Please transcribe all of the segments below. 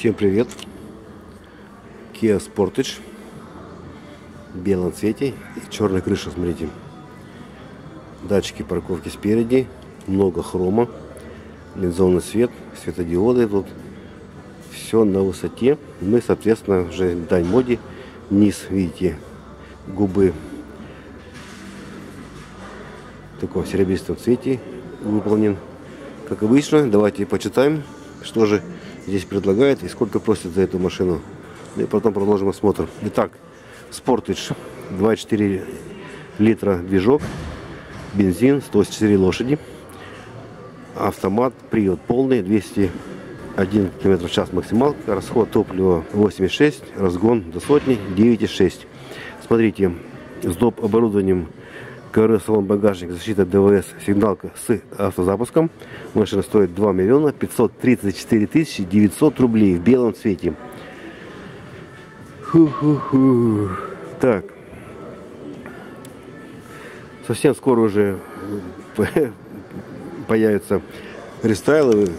Всем привет! Kia Sportage в белом цвете и черная крыша, смотрите. Датчики парковки спереди, много хрома, линзованный свет, светодиоды тут. Все на высоте. Мы, соответственно, уже дань моде. Низ, видите, губы в таком серебристом цвете выполнен. Как обычно, давайте почитаем, что же здесь предлагает и сколько просит за эту машину. И потом продолжим осмотр. Итак, Sportage 2,4 литра движок, бензин, 104 лошади, автомат, привод полный, 201 км в час максималка, расход топлива 86, разгон до сотни 9,6. Смотрите, с доп. оборудованием КР салон багажник, защита ДВС, сигналка с автозапуском. Машина стоит 2 миллиона 534 тысячи 900 рублей в белом цвете. Фу -ху -ху. Так. Совсем скоро уже появятся рестайлы.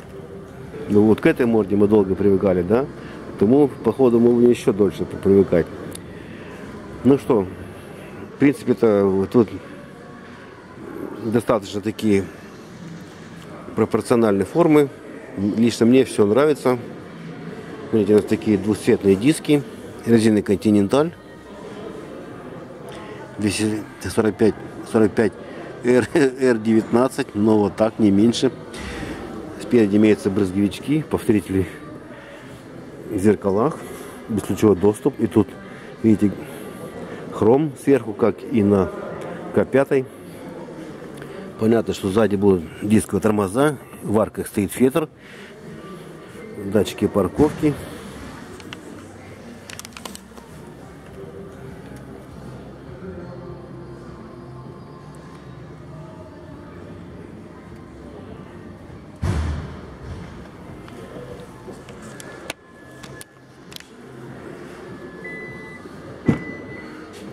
Ну вот к этой морде мы долго привыкали, да? Тому, походу, мы еще дольше привыкать. Ну что, в принципе-то тут достаточно такие пропорциональные формы. Лично мне все нравится. Смотрите, у нас такие двухцветные диски. Резины Continental. 245 45 R, R19, но вот так, не меньше. Спереди имеются брызговички, повторители в зеркалах, бесключевой доступ. И тут, видите, хром сверху, как и на К5. Понятно, что сзади будут дисковые тормоза, в арках стоит фетр, датчики парковки.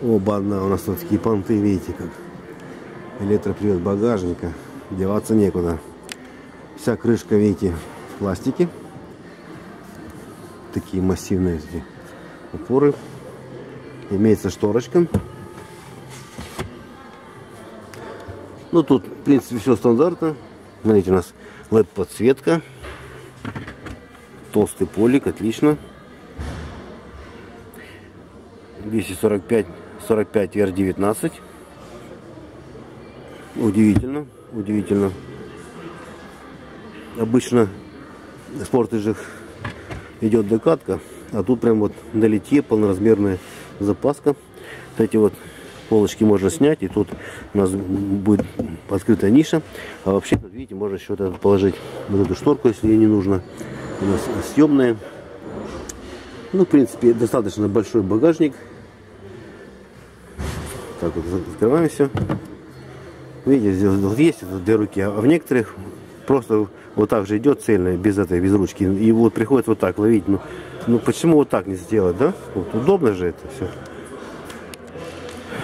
Оба одна у нас тут такие понты, видите, как электропривод багажника. Деваться некуда. Вся крышка, видите, в пластике. Такие массивные эти упоры. Имеется шторочка. Ну, тут, в принципе, все стандартно. Смотрите, у нас LED-подсветка. Толстый полик, отлично. 245 45 R19 Удивительно, удивительно. Обычно в спортлыжах идет докатка, а тут прям вот на полноразмерная запаска. Вот эти вот полочки можно снять, и тут у нас будет открытая ниша. А вообще, тут, видите, можно еще вот положить вот эту шторку, если ей не нужно. У нас съемная. Ну, в принципе, достаточно большой багажник. Так вот, открываем все. Видите, здесь есть вот две руки, а в некоторых просто вот так же идет цельно, без этой, без ручки. И вот приходится вот так ловить. Ну, ну почему вот так не сделать, да? Вот, удобно же это все.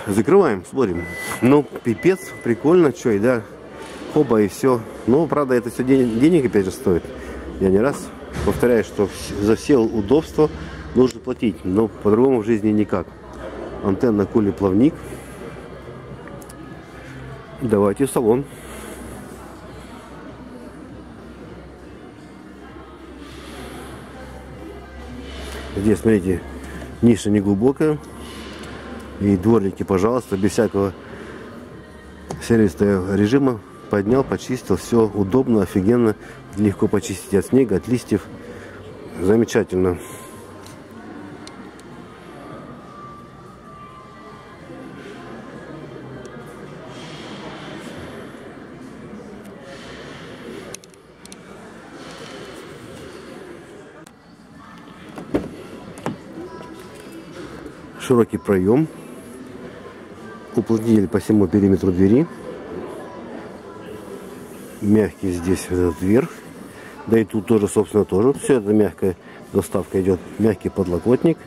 Закрываем, смотрим. Ну, пипец, прикольно, что и да. Хоба и все. Ну, правда, это все денег, денег опять же стоит. Я не раз повторяю, что за все удобства нужно платить. Но по-другому в жизни никак. Антенна кули плавник. Давайте в салон. Здесь, смотрите, ниша не глубокая. И дворники, пожалуйста, без всякого сервисного режима. Поднял, почистил, все удобно, офигенно. Легко почистить от снега, от листьев. Замечательно. Широкий проем, уплотнитель по всему периметру двери, мягкий здесь этот верх, да и тут тоже, собственно, тоже все это мягкая доставка идет, мягкий подлокотник,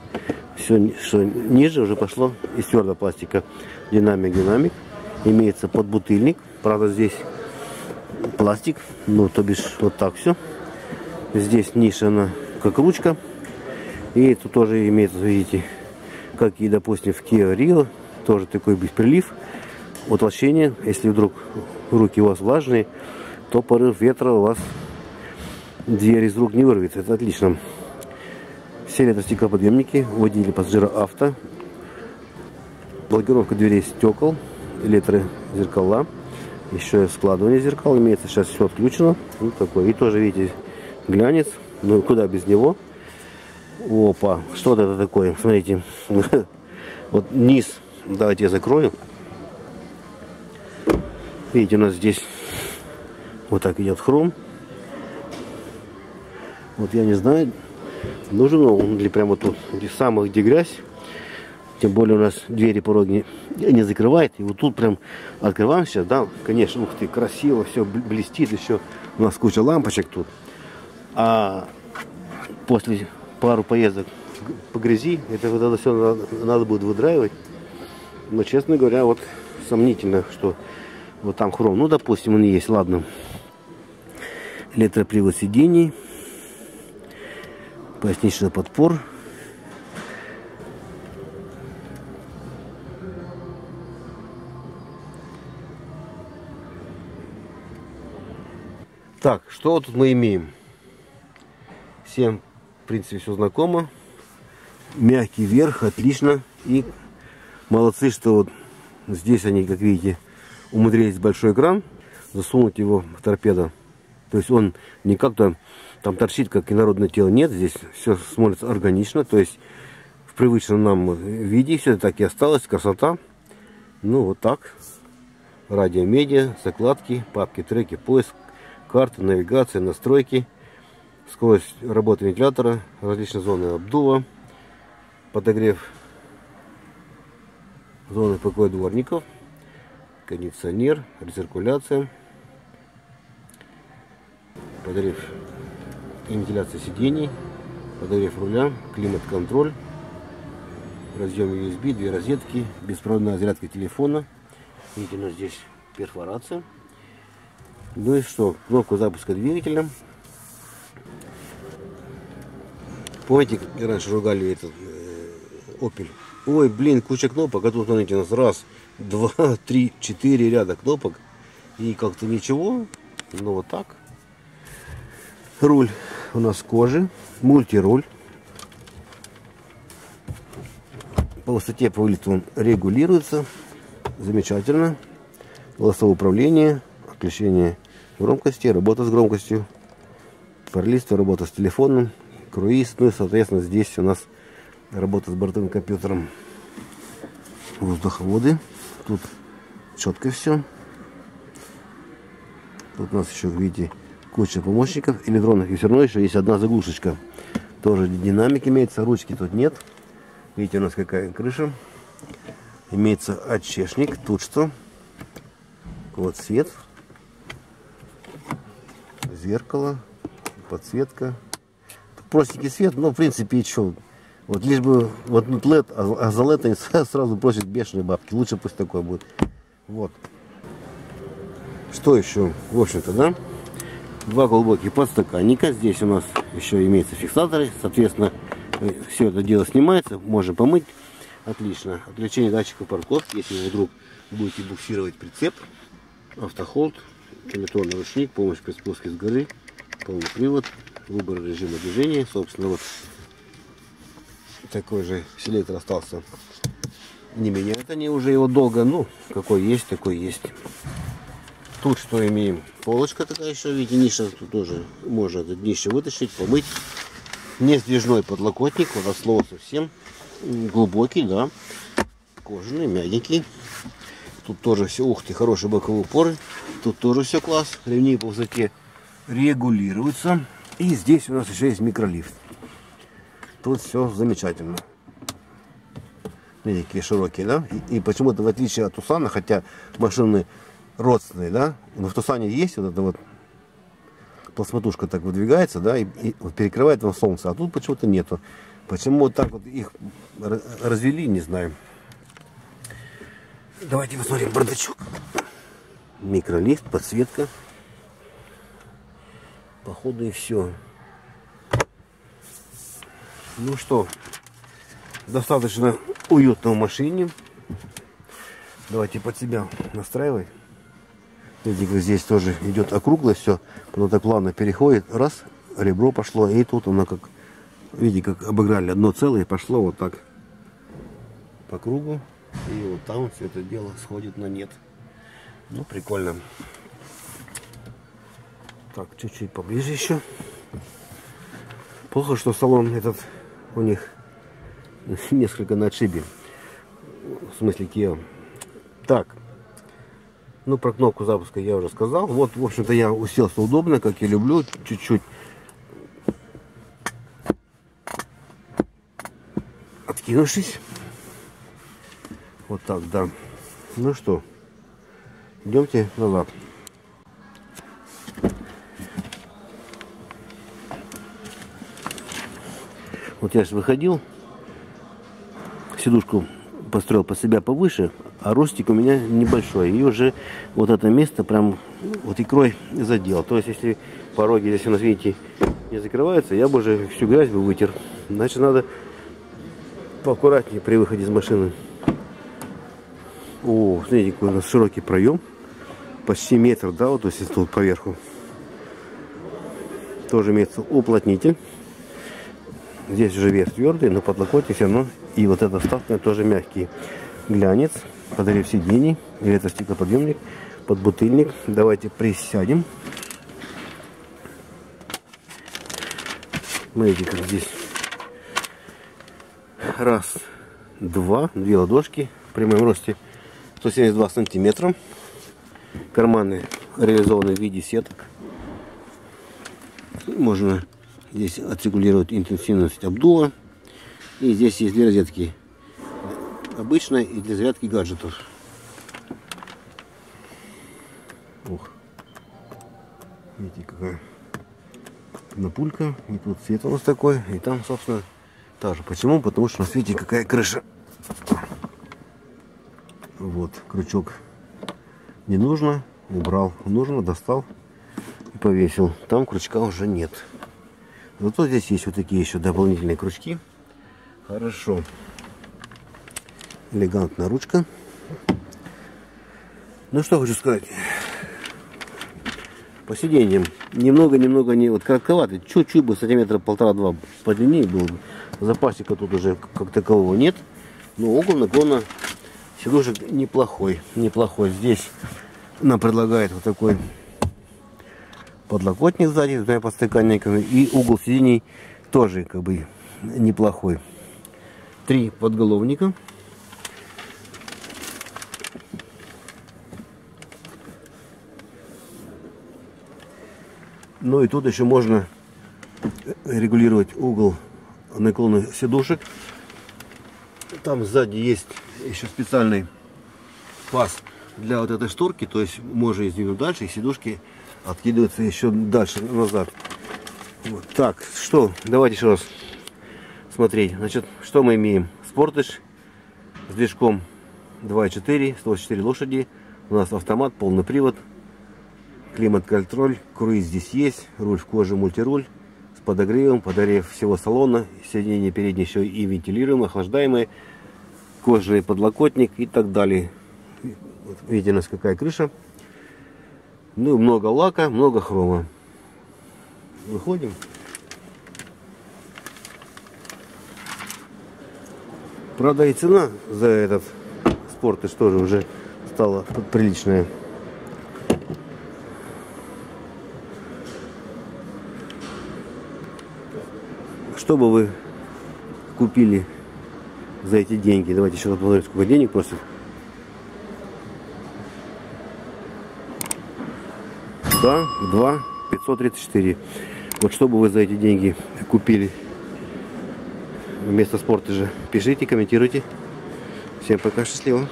все, что ниже уже пошло из твердого пластика. Динамик, динамик, имеется подбутыльник, правда здесь пластик, ну то бишь вот так все, здесь ниша она как ручка, И тут тоже имеется, видите, как и, допустим, в Kia Rio, тоже такой бесприлив, утолщение. Если вдруг руки у вас влажные, то порыв ветра у вас дверь из рук не вырвется. Это отлично. Все это стеклоподъемники, водители пассажира авто, блокировка дверей стекол, электрозеркала, еще складывание зеркал имеется, сейчас все отключено. Вот такой. И тоже, видите, глянец, ну куда без него. Опа, что это такое, смотрите, вот низ, давайте я закрою. Видите, у нас здесь вот так идет хром. Вот я не знаю, нужен он или прямо тут, где самых, где грязь. Тем более у нас двери, пороги не, не закрывает. И вот тут прям открываем сейчас, да, конечно, ух ты, красиво, все блестит, еще у нас куча лампочек тут. А после пару поездок по грязи, это вот это все надо, будет выдраивать. Но, честно говоря, вот сомнительно, что вот там хром. Ну, допустим, он есть, ладно. Электропривод сидений поясничный подпор. Так, что тут мы имеем? Всем, в принципе, все знакомо. Мягкий верх, отлично. И молодцы, что вот здесь они, как видите, умудрились большой экран засунуть его в торпедо. То есть он не как-то там торчит, как инородное тело. Нет, здесь все смотрится органично. То есть в привычном нам виде все так и осталось. Красота. Ну, вот так. Радио, медиа, закладки, папки, треки, поиск, карты, навигация, настройки. Скорость работы вентилятора, различные зоны обдува, подогрев зоны покоя дворников, кондиционер, рециркуляция, подогрев вентиляция сидений, подогрев руля, климат-контроль, разъем USB, две розетки, беспроводная зарядка телефона. Видите, у нас здесь перфорация. Ну и что? Кнопку запуска двигателя. Помните, раньше ругали этот э, Opel? Ой, блин, куча кнопок, а тут, смотрите, у нас раз, два, три, четыре ряда кнопок. И как-то ничего, ну вот так. Руль у нас кожи, мультируль. По высоте по вылету он регулируется. Замечательно. Голосовое управление, отключение громкости, работа с громкостью, пролистывание, работа с телефоном, круиз. Ну и, соответственно, здесь у нас работа с бортовым компьютером. Воздуховоды. Тут четко все. Тут у нас еще, видите, куча помощников электронных. И все равно еще есть одна заглушечка. Тоже динамик имеется, ручки тут нет. Видите, у нас какая крыша. Имеется отчешник. Тут что? Вот свет. Зеркало. Подсветка. Простенький свет, но в принципе и что. Вот лишь бы вот тут LED, а, а за LED они сразу просят бешеные бабки. Лучше пусть такое будет. Вот. Что еще? В общем-то, да? два глубоких подстаканника. Здесь у нас еще имеются фиксаторы. Соответственно, э, все это дело снимается. Можно помыть. Отлично. Отключение датчика парковки. Если вы вдруг будете буксировать прицеп. Автохолд. Электронный ручник. Помощь при спуске с горы. Полный привод. Выбор режима движения. Собственно, вот такой же селектор остался. Не меняют они уже его долго. Ну, какой есть, такой есть. Тут что имеем? Полочка такая еще, видите, ниша. Тут тоже можно это днище вытащить, помыть. Не сдвижной подлокотник, вот от слова совсем. Глубокий, да. Кожаный, мягенький. Тут тоже все, ух ты, хорошие боковые упоры. Тут тоже все класс. Ремни по высоте регулируются. И здесь у нас еще есть микролифт. Тут все замечательно. Видите, какие широкие, да? И, и почему-то в отличие от Тусана, хотя машины родственные, да, но в Тусане есть вот эта вот пластматушка так выдвигается, да, и, и вот перекрывает вам солнце, а тут почему-то нету. Почему вот так вот их развели, не знаю. Давайте посмотрим бардачок. Микролист, подсветка. Походу и все. Ну что, достаточно уютно в машине. Давайте под себя настраивай. Видите, здесь тоже идет округлость, все. Оно так плавно переходит. Раз, ребро пошло. И тут оно как, видите, как обыграли одно целое. Пошло вот так по кругу. И вот там все это дело сходит на нет. Ну, прикольно. Так, чуть-чуть поближе еще. Плохо, что салон этот у них несколько на отшибе. В смысле Kia. Так. Ну, про кнопку запуска я уже сказал. Вот, в общем-то, я уселся удобно, как я люблю. Чуть-чуть откинувшись. Вот так, да. Ну что, идемте назад. Вот я же выходил, сидушку построил по себя повыше, а ростик у меня небольшой. И уже вот это место прям вот икрой задел. То есть, если пороги здесь у нас, видите, не закрываются, я бы уже всю грязь бы вытер. Значит, надо поаккуратнее при выходе из машины. О, смотрите, какой у нас широкий проем. Почти метр, да, вот то есть тут поверху. Тоже имеется уплотнитель. Здесь уже вес твердый, но подлокотник все равно. И вот эта вставка тоже мягкий. Глянец, подогрев сидений, или это стеклоподъемник, подбутыльник. Давайте присядем. Смотрите, как здесь. Раз, два, две ладошки при моем росте 172 сантиметра. Карманы реализованы в виде сеток. Можно Здесь отрегулировать интенсивность обдува. И здесь есть две розетки. Обычная и для зарядки гаджетов. Ух. Видите, какая напулька. И тут свет у нас такой. И там, собственно, та же. Почему? Потому что на свете какая крыша. Вот, крючок не нужно. Убрал. Нужно, достал и повесил. Там крючка уже нет. Зато здесь есть вот такие еще дополнительные крючки. Хорошо. Элегантная ручка. Ну что хочу сказать. По сиденьям. Немного-немного не вот коротковатый. Чуть-чуть бы сантиметра полтора-два подлиннее был бы. Запасика тут уже как такового нет. Но угол наклона сидушек неплохой. Неплохой. Здесь нам предлагает вот такой подлокотник сзади с двумя подстаканниками. И угол сидений тоже как бы неплохой. Три подголовника. Ну и тут еще можно регулировать угол наклона сидушек. Там сзади есть еще специальный паз для вот этой шторки, то есть можно сдвинуть дальше, и сидушки откидывается еще дальше назад. Вот. Так, что, давайте еще раз смотреть. Значит, что мы имеем? Спортыш с движком 2.4, 104 лошади. У нас автомат, полный привод, климат-контроль, круиз здесь есть, руль в коже, мультируль с подогревом, подогрев всего салона, сиденье переднее еще и вентилируемое, охлаждаемое, кожаный подлокотник и так далее. Видите, у нас какая крыша. Ну, много лака, много хрома. Выходим. Правда и цена за этот спорт тоже уже стала приличная. Что бы вы купили за эти деньги? Давайте еще посмотрим, сколько денег просят. Да, 2 534. Вот что бы вы за эти деньги купили вместо спорта же? Пишите, комментируйте. Всем пока, счастливо.